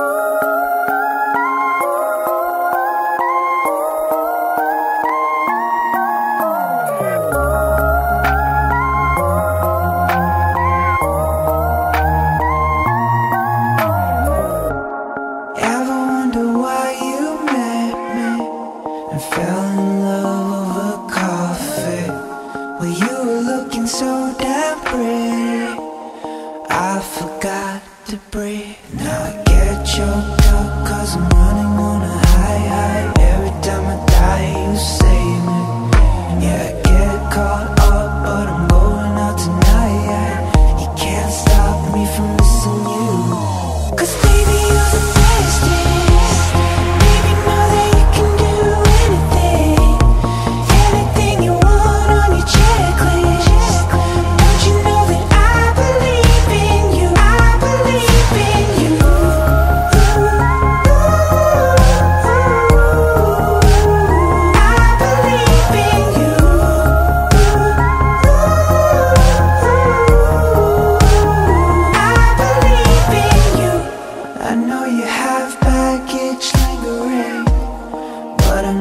Oh to breathe. Now I get choked up cause I'm running on a high, high. Every time I die, you save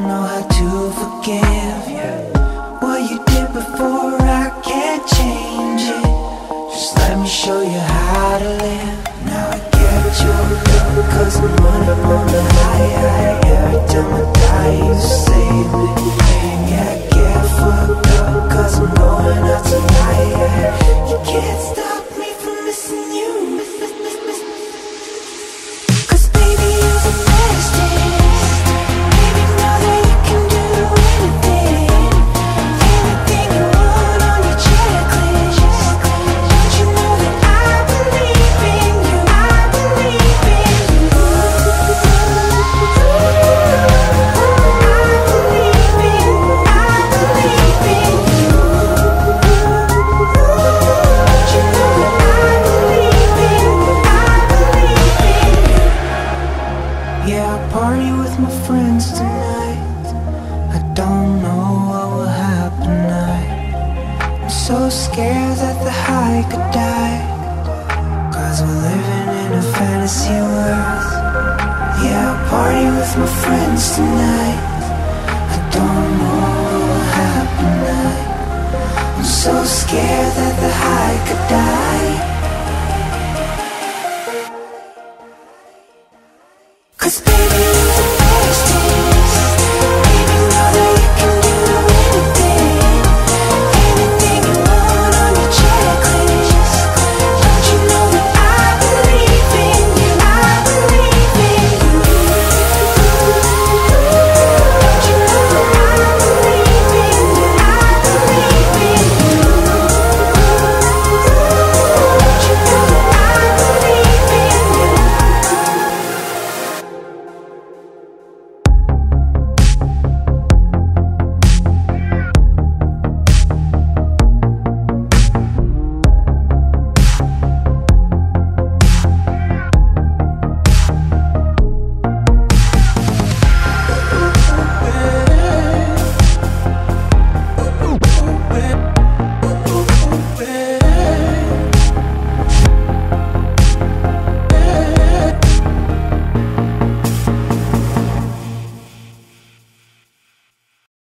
know how to forgive you. What you did before, I can't change it. Just let me show you how to live. Now I get choked up, cause I'm running on a high, high. Every time I party with my friends tonight. I don't know what will happen tonight. I'm so scared that the high could die. Cause we're living in a fantasy world. Yeah, I party with my friends tonight. I don't know what will happen tonight. I'm so scared that the high could die. Cause baby,